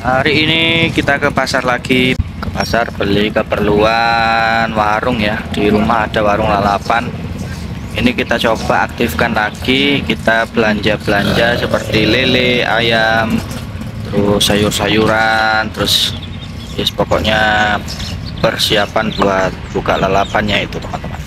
Hari ini kita ke pasar lagi. Ke pasar beli keperluan warung ya. Di rumah ada warung lalapan. Ini kita coba aktifkan lagi. Kita belanja-belanja seperti lele, ayam Terus sayur-sayuran Terus yes, pokoknya persiapan buat buka lalapannya itu teman-teman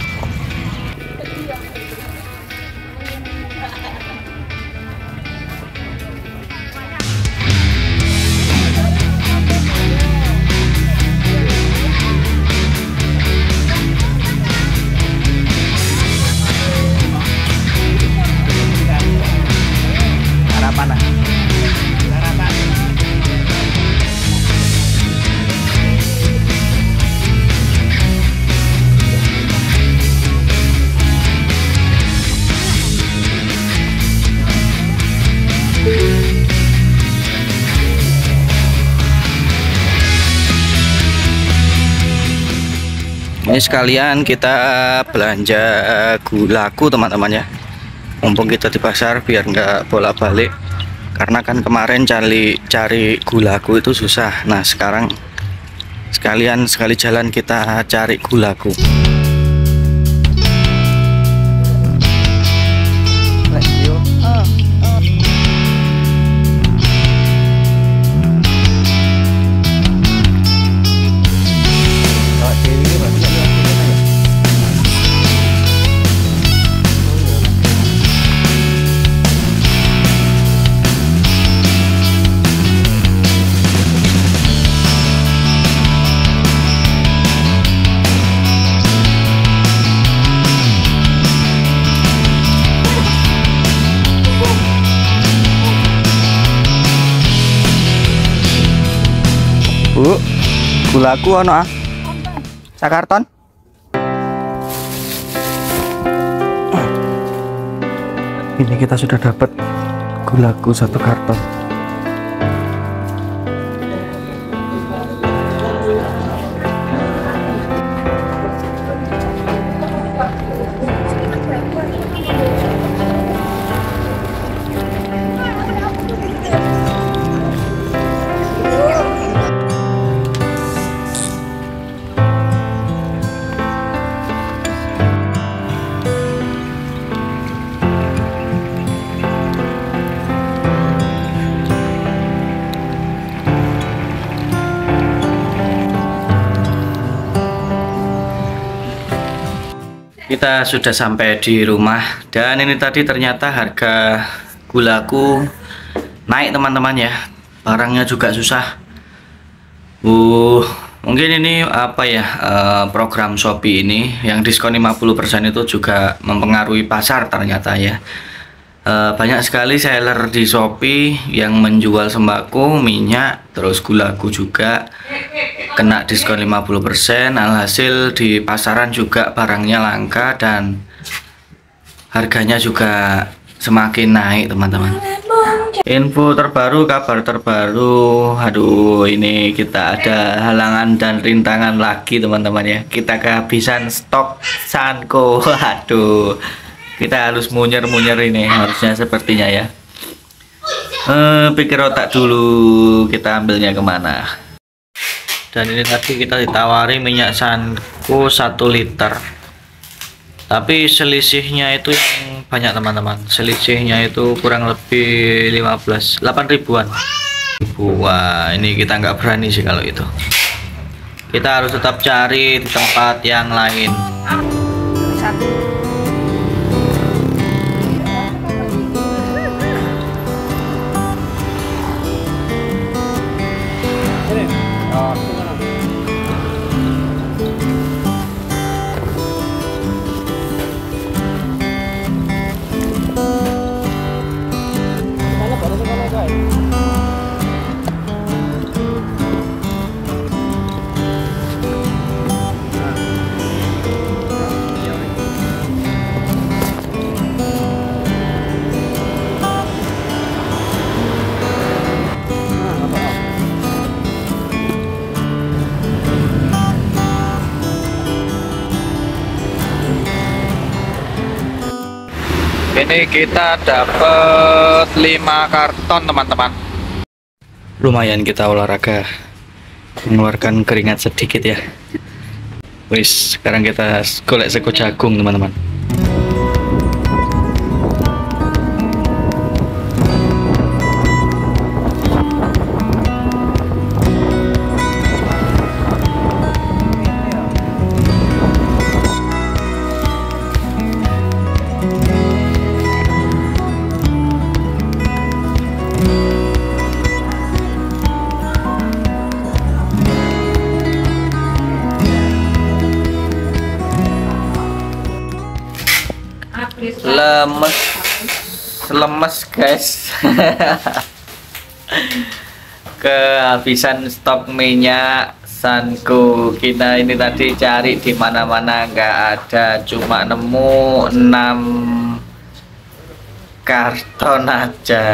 ini sekalian kita belanja gulaku teman-teman ya mumpung kita di pasar biar nggak bolak-balik. Karena kan kemarin cari cari gulaku itu susah. Nah sekarang sekalian sekali jalan kita cari gulaku Bu, gulaku ono ah. Sakarton. Ini kita sudah dapat gulaku satu karton. Kita sudah sampai di rumah. Dan ini tadi ternyata harga gulaku naik teman-teman ya. Barangnya juga susah. Uh mungkin ini apa ya uh, program Shopee ini yang diskon 50% itu juga mempengaruhi pasar ternyata ya. Uh, banyak sekali seller di Shopee yang menjual sembako minyak terus gulaku juga kena diskon 50% alhasil di pasaran juga barangnya langka dan harganya juga semakin naik teman-teman. Info terbaru kabar terbaru. Aduh ini kita ada halangan dan rintangan lagi teman-teman ya. Kita kehabisan stok sanko. Aduh kita harus munyer-munyer ini harusnya sepertinya ya. Eh, pikir otak dulu kita ambilnya ke mana dan ini tadi kita ditawari minyak sanko 1 liter. Tapi selisihnya itu yang banyak teman-teman. Selisihnya itu kurang lebih 15 8 ribuan. Wah ini kita nggak berani sih kalau itu kita harus tetap cari di tempat yang lain ini kita dapat 5 karton teman-teman. Lumayan kita olahraga. Mengeluarkan keringat sedikit ya. Wis sekarang kita golek sego jagung teman-teman lemes. Lemes guys. Kehabisan stok minyak sanku. Kita ini tadi cari di mana-mana. Nggak ada. Cuma nemu 6 karton aja.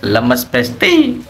Lemes besti